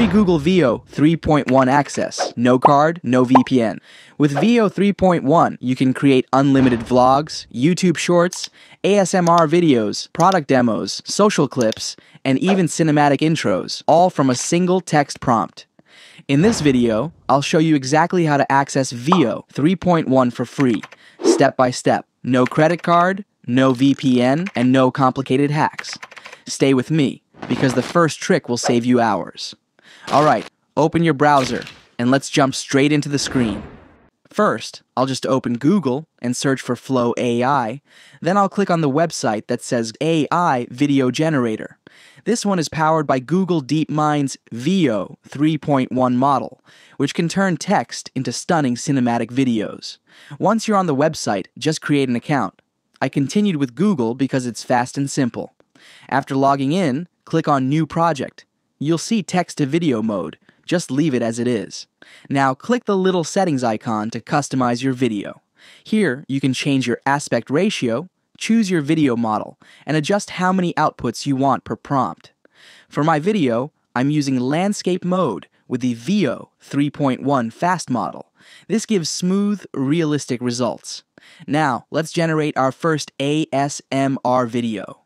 Free Google Veo 3.1 access. No card, no VPN. With Veo 3.1, you can create unlimited vlogs, YouTube shorts, ASMR videos, product demos, social clips, and even cinematic intros, all from a single text prompt. In this video, I'll show you exactly how to access Veo 3.1 for free, step by step. No credit card, no VPN, and no complicated hacks. Stay with me, because the first trick will save you hours. Alright, open your browser, and let's jump straight into the screen. First, I'll just open Google and search for Flow AI. Then I'll click on the website that says AI Video Generator. This one is powered by Google DeepMind's Veo 3.1 model, which can turn text into stunning cinematic videos. Once you're on the website, just create an account. I continued with Google because it's fast and simple. After logging in, click on New Project. You'll see text to video mode. Just leave it as it is. Now click the little settings icon to customize your video. Here, you can change your aspect ratio, choose your video model, and adjust how many outputs you want per prompt. For my video, I'm using landscape mode with the Veo 3.1 fast model. This gives smooth, realistic results. Now, let's generate our first ASMR video.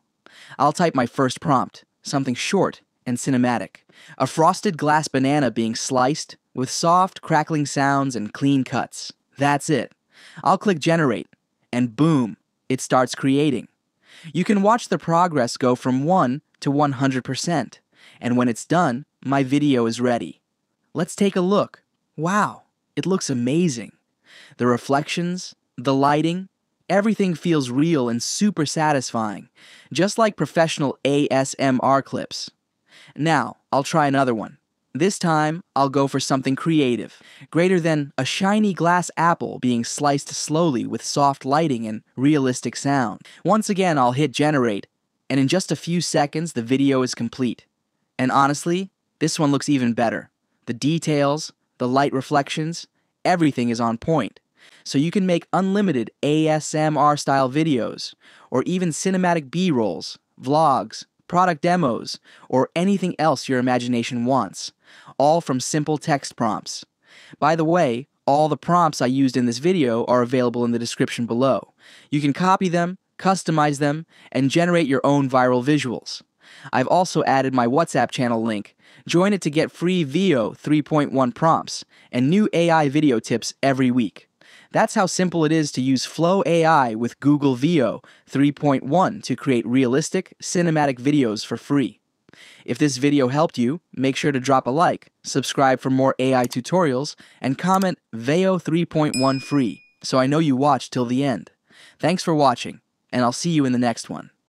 I'll type my first prompt, something short and cinematic. A frosted glass banana being sliced with soft, crackling sounds and clean cuts. That's it. I'll click generate, and boom, it starts creating. You can watch the progress go from 1 to 100%, and when it's done, my video is ready. Let's take a look. Wow, it looks amazing. The reflections, the lighting, everything feels real and super satisfying, just like professional ASMR clips. Now, I'll try another one. This time, I'll go for something creative, greater than a shiny glass apple being sliced slowly with soft lighting and realistic sound. Once again, I'll hit generate, and in just a few seconds, the video is complete. And honestly, this one looks even better. The details, the light reflections, everything is on point. So you can make unlimited ASMR style videos, or even cinematic B rolls, vlogs, product demos, or anything else your imagination wants, all from simple text prompts. By the way, all the prompts I used in this video are available in the description below. You can copy them, customize them, and generate your own viral visuals. I've also added my WhatsApp channel link. Join it to get free Veo 3.1 prompts and new AI video tips every week. That's how simple it is to use Flow AI with Google Veo 3.1 to create realistic, cinematic videos for free. If this video helped you, make sure to drop a like, subscribe for more AI tutorials, and comment Veo 3.1 free so I know you watched till the end. Thanks for watching, and I'll see you in the next one.